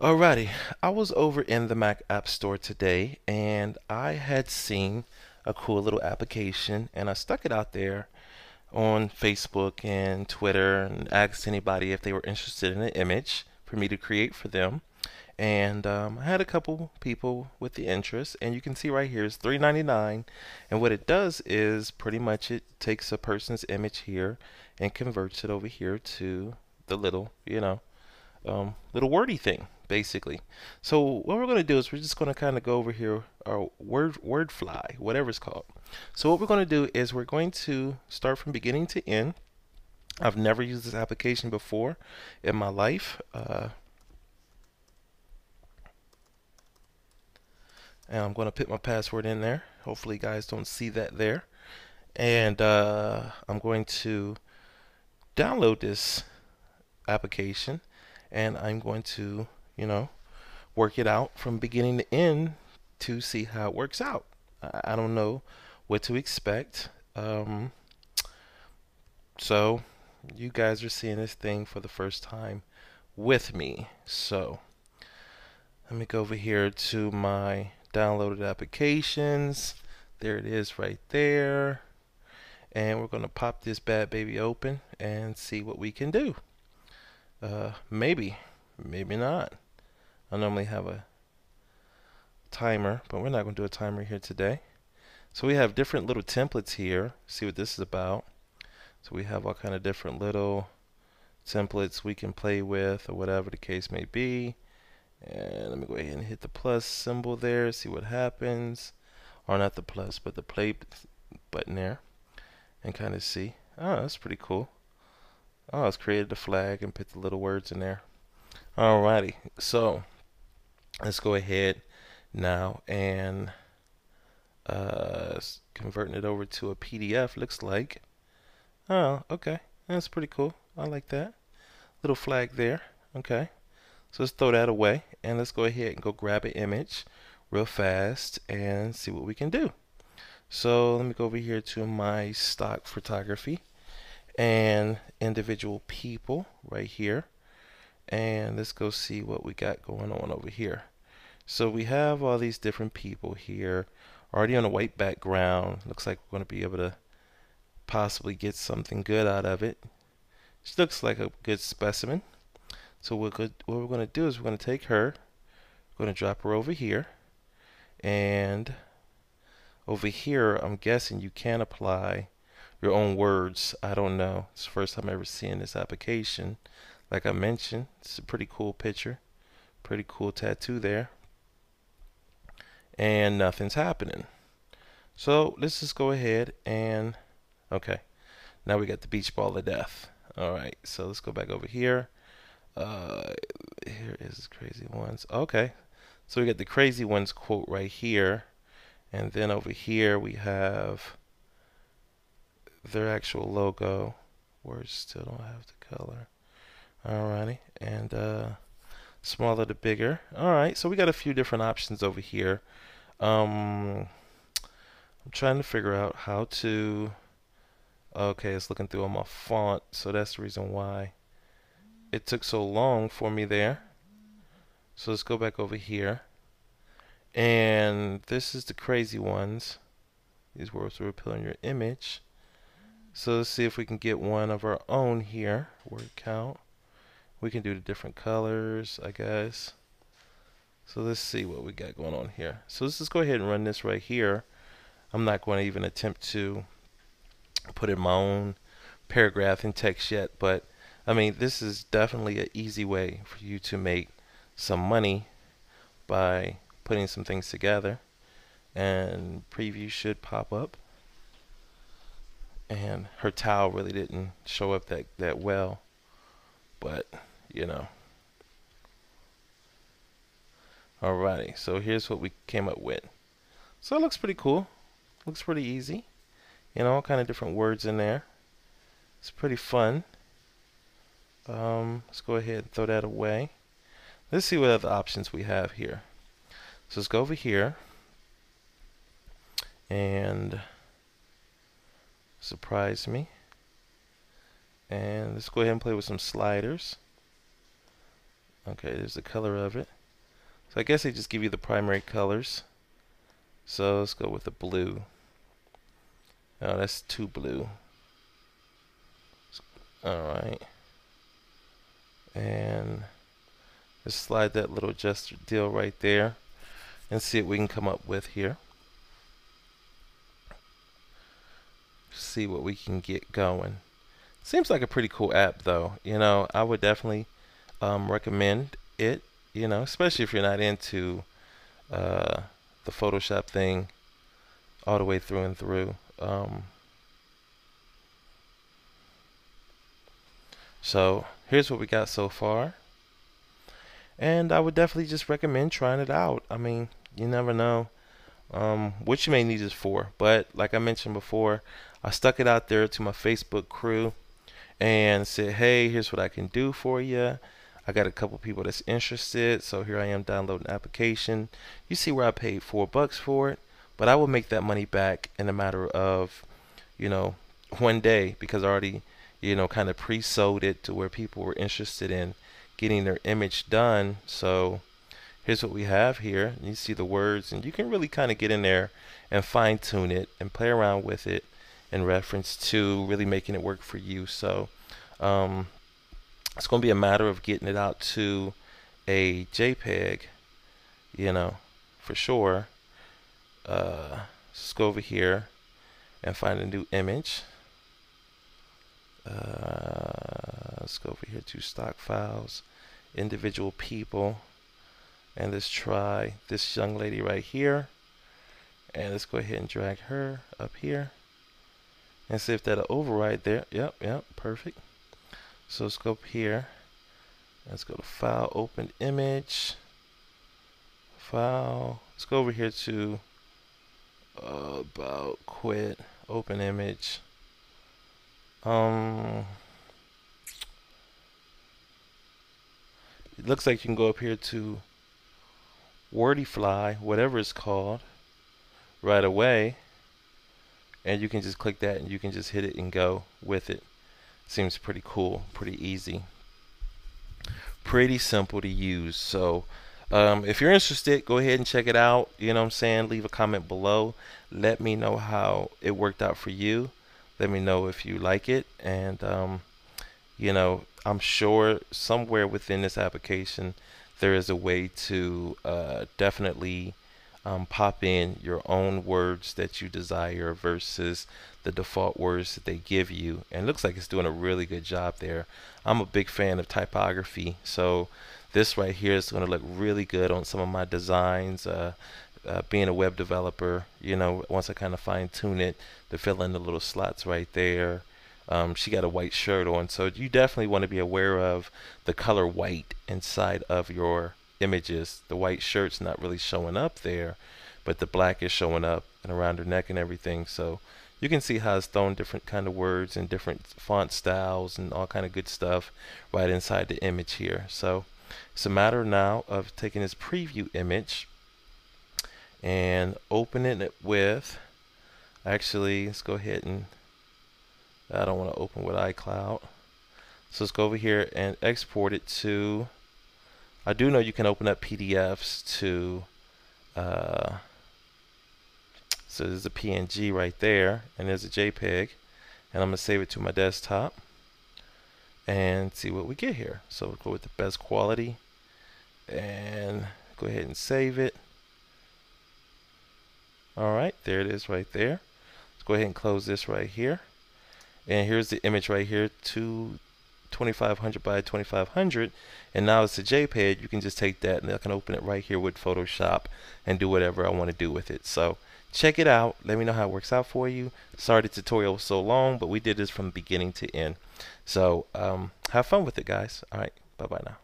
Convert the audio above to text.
Alrighty, I was over in the Mac App Store today and I had seen a cool little application and I stuck it out there on Facebook and Twitter and asked anybody if they were interested in an image for me to create for them. And um, I had a couple people with the interest, and you can see right here is $3.99. And what it does is pretty much it takes a person's image here and converts it over here to the little, you know, um, little wordy thing basically. So what we're going to do is we're just going to kind of go over here our word Wordify, whatever it's called. So what we're going to do is we're going to start from beginning to end. I've never used this application before in my life. Uh, and I'm going to put my password in there. Hopefully you guys don't see that there. And uh, I'm going to download this application and I'm going to you know, work it out from beginning to end to see how it works out. I, don't know what to expect. Um, so you guys are seeing this thing for the first time with me. So let me go over here to my downloaded applications. There it is right there. And we're going to pop this bad baby open and see what we can do. Uh, maybe, maybe not. I normally have a timer, but we're not going to do a timer here today. So we have different little templates here. See what this is about. So we have all kind of different little templates we can play with or whatever the case may be. And let me go ahead and hit the plus symbol there, see what happens. Or not the plus, but the play button there. And kind of see. Oh, that's pretty cool. Oh, it's created the flag and put the little words in there. Alrighty, so let's go ahead now and uh, converting it over to a PDF looks like. Oh okay. That's pretty cool. I like that. Little flag there. Okay. So let's throw that away and let's go ahead and go grab an image real fast and see what we can do. So let me go over here to my stock photography and individual people right here. And let's go see what we got going on over here so we have all these different people here already on a white background. Looks like we're going to be able to possibly get something good out of it. She looks like a good specimen. So what, what we're going to do is we're going to take her, we're going to drop her over here, and over here I'm guessing you can apply your own words. I don't know. It's the first time I've ever seen this application. Like I mentioned, it's a pretty cool picture. Pretty cool tattoo there and nothing's happening. So let's just go ahead and okay. Now we got the beach ball of death. All right, so let's go back over here. Uh, here is crazy ones. Okay, so we got the crazy ones quote right here, and then over here we have their actual logo. Words still don't have the color. Alrighty, and uh, smaller to bigger. Alright, so we got a few different options over here. Um, I'm trying to figure out how to. Okay, it's looking through on my font, so that's the reason why it took so long for me there. So let's go back over here. And this is the crazy ones. These words will appear on your image. So let's see if we can get one of our own here. Word count. We can do the different colors, I guess. So let's see what we got going on here. So let's just go ahead and run this right here. I'm not going to even attempt to put in my own paragraph in text yet, but I mean, this is definitely an easy way for you to make some money by putting some things together. And preview should pop up. And her towel really didn't show up that, that well, but you know. Alrighty, so here's what we came up with. So it looks pretty cool. Looks pretty easy. Know, all kind of different words in there. It's pretty fun. Um, let's go ahead and throw that away. Let's see what other options we have here. So let's go over here and surprise me. And let's go ahead and play with some sliders. Okay, there's the color of it. So I guess they just give you the primary colors. So let's go with the blue. Oh, that's too blue. Alright. And just slide that little gesture deal right there and see what we can come up with here. See what we can get going. Seems like a pretty cool app though. You know, I would definitely um, recommend it, you know, especially if you're not into uh, the Photoshop thing all the way through and through. Um, so here's what we got so far. And I would definitely just recommend trying it out. I mean, you never know um, what you may need this for. But like I mentioned before, I stuck it out there to my Facebook crew and said, hey, here's what I can do for you. I got a couple people that's interested, so here I am downloading application. You see where I paid four bucks for it, but I will make that money back in a matter of, you know, one day because I already, you know, kind of pre-sold it to where people were interested in getting their image done. So here's what we have here. You see the words, and you can really kind of get in there and fine tune it and play around with it in reference to really making it work for you. So um, it's going to be a matter of getting it out to a JPEG, you know, for sure. Uh, let's go over here and find a new image. Uh, let's go over here to stock files, individual people, and let's try this young lady right here. And let's go ahead and drag her up here and see if that'll override there. Yep, yep, perfect. So let's go up here. Let's go to File, Open Image, File. Let's go over here to uh, About, Quit, Open Image. Um, it looks like you can go up here to Wordify, whatever it's called, right away. And you can just click that and you can just hit it and go with it. Seems pretty cool, pretty easy. Pretty simple to use. So um, if you're interested, go ahead and check it out. You know what I'm saying? Leave a comment below. Let me know how it worked out for you. Let me know if you like it. And, um, you know, I'm sure somewhere within this application there is a way to uh, definitely um, pop in your own words that you desire versus the default words that they give you. And looks like it's doing a really good job there. I'm a big fan of typography, so this right here is going to look really good on some of my designs. Uh, uh, being a web developer, you know, once I kind of fine tune it to fill in the little slots right there. Um, she got a white shirt on, so you definitely want to be aware of the color white inside of your images. The white shirt's not really showing up there, but the black is showing up and around her neck and everything. So you can see how it's thrown different kind of words and different font styles and all kind of good stuff right inside the image here. So it's a matter now of taking this preview image and opening it with actually let's go ahead and I don't want to open with iCloud so let's go over here and export it to I do know you can open up PDFs to uh, so there's a PNG right there and there's a JPEG and I'm gonna save it to my desktop and see what we get here. So we'll go with the best quality and go ahead and save it. Alright there it is right there. Let's go ahead and close this right here. And here's the image right here to 2500 by 2500 and now it's a JPEG you can just take that and I can open it right here with Photoshop and do whatever I want to do with it. So check it out. Let me know how it works out for you. Sorry the tutorial was so long but we did this from beginning to end. So um, have fun with it guys. Alright bye bye now